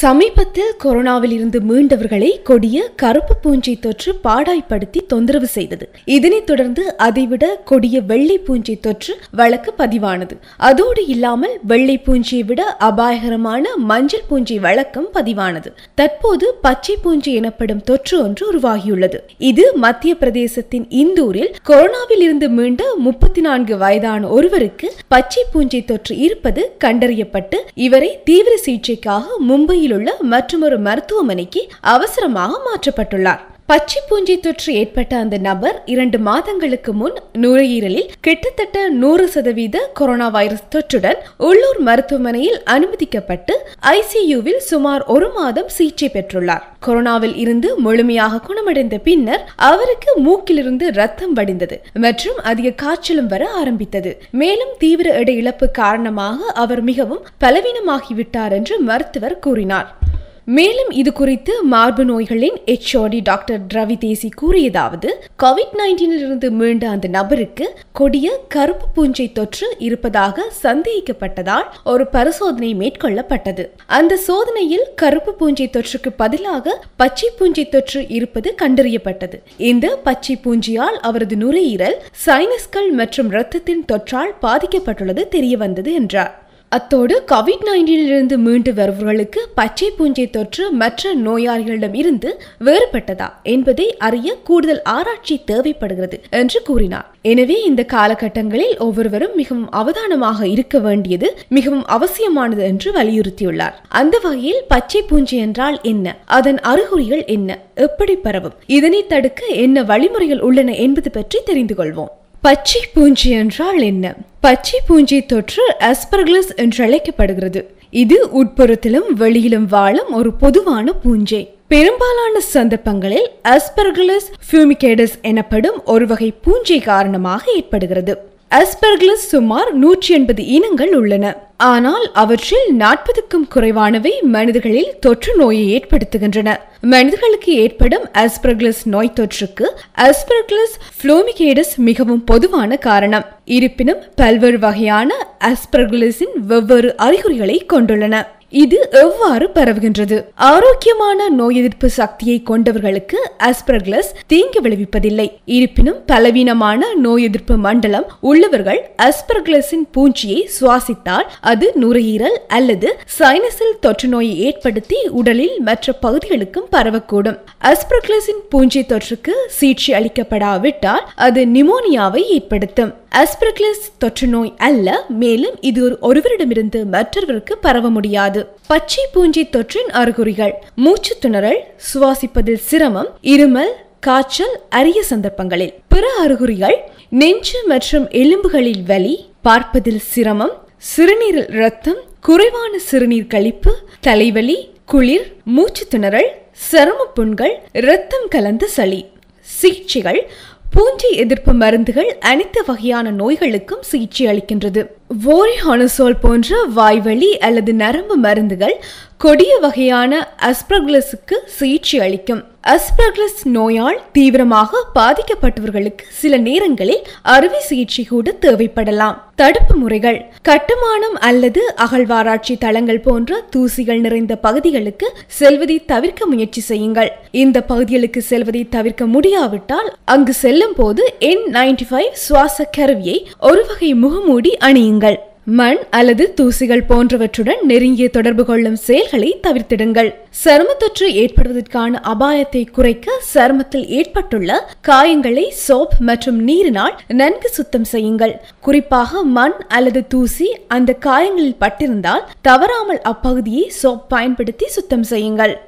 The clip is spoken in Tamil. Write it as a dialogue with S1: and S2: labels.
S1: சமீபத்தில் கொரோனாவில் இருந்து மீண்டவர்களை கொடிய கருப்பு பூஞ்சை தொற்று பாடாய்ப்படுத்தி தொந்தரவு செய்தது. இதனைத் தொடர்ந்து அதைவிட கொடிய வெள்ளை பூஞ்சை தொற்று வழக்கு பதிவானது. அதோடு இல்லாமல் வெள்ளை பூஞ்சையை விட அபாயகரமான மஞ்சள் பூஞ்சை வழக்கம் பதிவானது. தற்போது பச்சை பூஞ்சை எனப்படும் தொற்று ஒன்று உருவாகியுள்ளது. இது மத்திய பிரதேசத்தின் இந்தூரில் கொரோனாவில் இருந்து மீண்ட முப்பத்தி நான்கு வயதான ஒருவருக்கு பச்சை பூஞ்சை தொற்று இருப்பது கண்டறியப்பட்டு இவரை தீவிர சிகிச்சைக்காக மும்பையில் உள்ள மற்றொரு மருத்துவமனைக்கு அவசரமாக மாற்றப்பட்டுள்ளார். பச்சை பூஞ்சை தொற்று ஏற்பட்ட அந்த நபர் இரண்டு மாதங்களுக்கு முன் நுரையீரலில் கிட்டத்தட்ட நூறு சதவீத கொரோனா வைரஸ் தொற்றுடன் உள்ளூர் மருத்துவமனையில் அனுமதிக்கப்பட்டு ஐசியூவில் சுமார் ஒரு மாதம் சிகிச்சை பெற்றுள்ளார். கொரோனாவில் இருந்து முழுமையாக குணமடைந்த பின்னர் அவருக்கு மூக்கிலிருந்து ரத்தம் வடிந்தது மற்றும் அதிக காய்ச்சலும் வர ஆரம்பித்தது. மேலும் தீவிர எடை இழப்பு காரணமாக அவர் மிகவும் பலவீனமாகிவிட்டார் என்று மருத்துவர் கூறினார். மேலும் இது குறித்து மார்பு நோய்களின் எச்ஓடி டாக்டர் ரவி தேசி கூறியதாவது கோவிட் நைன்டீனிலிருந்து மீண்ட அந்த நபருக்கு கொடிய கருப்பு பூஞ்சை தொற்று இருப்பதாக சந்தேகிக்கப்பட்டதால் ஒரு பரிசோதனை மேற்கொள்ளப்பட்டது. அந்த சோதனையில் கருப்பு பூஞ்சை தொற்றுக்கு பதிலாக பச்சை பூஞ்சை தொற்று இருப்பது கண்டறியப்பட்டது. இந்த பச்சை பூஞ்சியால் அவரது நுரையீரல் சைனஸ்கள் மற்றும் இரத்தத்தின் தொற்றால் பாதிக்கப்பட்டுள்ளது தெரியவந்தது என்றார். அத்தோடு கோவிட் நைன்டீனிலிருந்து மீண்டு வருபவர்களுக்கு பச்சை பூஞ்சை தொற்று மற்ற நோயாளிகளிடம் இருந்து வேறுபட்டதா என்பதை அறிய கூடுதல் ஆராய்ச்சி தேவைப்படுகிறது என்று கூறினார். எனவே இந்த காலகட்டங்களில் ஒவ்வொருவரும் மிகவும் அவதானமாக இருக்க வேண்டியது மிகவும் அவசியமானது என்று வலியுறுத்தியுள்ளார். அந்த வகையில் பச்சை பூஞ்சை என்றால் என்ன? அதன் அறிகுறிகள் என்ன? எப்படி பரவும்? இதனை தடுக்க என்ன வழிமுறைகள் உள்ளன என்பது பற்றி தெரிந்து கொள்வோம். பச்சை பூஞ்சி என்றால் என்ன? பச்சை பூஞ்சை தொற்று அஸ்பர்குலஸ் என்று அழைக்கப்படுகிறது. இது உட்புறத்திலும் வெளியிலும் வாழும் ஒரு பொதுவான பூஞ்சை. பெரும்பாலான சந்தர்ப்பங்களில் அஸ்பர்குலஸ் ஃபியூமிகேடஸ் எனப்படும் ஒரு வகை பூஞ்சை காரணமாக ஏற்படுகிறது. அஸ்பர்குலஸ் சுமார் நூற்றி எண்பது இனங்கள் உள்ளன. ஆனால் அவற்றில் நாற்பதுக்கும் குறைவானவை மனிதர்களில் தொற்று நோயை ஏற்படுத்துகின்றன. மனிதர்களுக்கு ஏற்படும் அஸ்பர்குலஸ் நோய் தொற்றுக்கு அஸ்பர்குலஸ் புளோமிகேடஸ் மிகவும் பொதுவான காரணம். இருப்பினும் பல்வேறு வகையான அஸ்பர்குலஸின் வெவ்வேறு அறிகுறிகளை கொண்டுள்ளன. இது எவ்வாறு பரவுகின்றது? ஆரோக்கியமான நோய் எதிர்ப்பு சக்தியை கொண்டவர்களுக்கு அஸ்பர்கிளஸ் தீங்கு விளைவிப்பதில்லை. இருப்பினும் பலவீனமான நோய் எதிர்ப்பு மண்டலம் உள்ளவர்கள் அஸ்பர்கிளஸின் பூஞ்சியை சுவாசித்தால் அது நுரையீரல் அல்லது சைனஸில் தொற்று நோயை ஏற்படுத்தி உடலில் மற்ற பகுதிகளுக்கும் பரவக்கூடும். அஸ்பர்கிளஸின் பூஞ்சை தொற்றுக்கு சிகிச்சை அளிக்கப்படாவிட்டால் அது நிமோனியாவை ஏற்படுத்தும். அஸ்பிரக்லஸ் தொற்று நோய் அல்ல மேலும் இது ஒரு ஒருவரிடமிருந்து மற்றவருக்கு பரவ முடியாது. பச்சை பூஞ்சை தொற்றின் அறிகுறிகள். மூச்சு திணறல் சுவாசிப்பதில் சிரமம் இருமல் காய்ச்சல் அரிய சந்தர்ப்பங்களில். பிற அறிகுறிகள் நெஞ்சு மற்றும் எலும்புகளில் வலி பார்ப்பதில் சிரமம் சிறுநீரில் ரத்தம் குறைவான சிறுநீர் கழிப்பு தலைவலி குளிர் மூச்சு திணறல் சரும புண்கள் இரத்தம் கலந்த சளி. சிகிச்சைகள் பூஞ்சை எதிர்ப்பு மருந்துகள் அனைத்து வகையான நோய்களுக்கும் சிகிச்சை அளிக்கின்றது. ஓரிஹானசோல் போன்ற வாய்வழி அல்லது நரம்பு மருந்துகள் கொடிய வகையான அஸ்பிரக்லஸுக்கு சிகிச்சை அளிக்கும். அஸ்பிரக்லஸ் நோயால் தீவிரமாக பாதிக்கப்பட்டவர்களுக்கு சில நேரங்களில் அறுவை சிகிச்சை கூட தேவைப்படலாம். தடுப்பு முறைகள் கட்டுமானம் அல்லது அகழ்வாராய்ச்சி தளங்கள் போன்ற தூசிகள் நிறைந்த பகுதிகளுக்கு செல்வதை தவிர்க்க முயற்சி செய்யுங்கள். இந்த பகுதிகளுக்கு செல்வதை தவிர்க்க முடியாவிட்டால் அங்கு செல்லும் போது என் நைன்டி ஃபைவ் சுவாச கருவியை ஒரு வகை முகமூடி அணியுங்கள். மண் அல்லது தூசிகள் போன்றவற்றுடன் நெருங்கிய தொடர்பு கொள்ளும் செயல்களை தவிர்த்திடுங்கள். சரும தொற்று ஏற்படுவதற்கான அபாயத்தை குறைக்க சருமத்தில் ஏற்பட்டுள்ள காயங்களை சோப் மற்றும் நீரினால் நன்கு சுத்தம் செய்யுங்கள். குறிப்பாக மண் அல்லது தூசி அந்த காயங்களில் பட்டிருந்தால் தவறாமல் அப்பகுதியை சோப் பயன்படுத்தி சுத்தம் செய்யுங்கள்.